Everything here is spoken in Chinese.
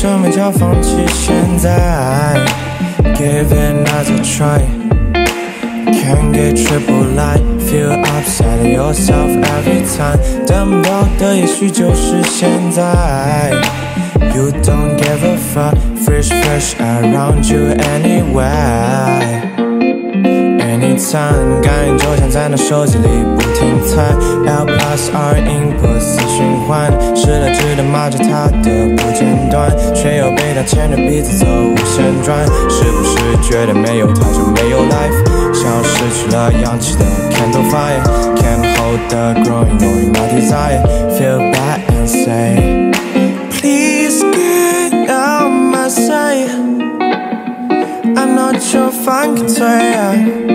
什么叫放弃现在？Give it another try. Can't get triple light, feel upset at yourself every time. 等不到的也许就是现在。You don't give a fuck, fresh fresh around you anyway. Anytime，感应就像在那手机里不停猜，L plus R input 死循环，失了智的骂着他的不间断，却又被他牵着鼻子走无限转，是不是觉得没有他就没有 life，像失去了氧气的 candle fire，can't hold the growing knowing my desire，feel bad and say please get out my sight。I'm not your fun toy.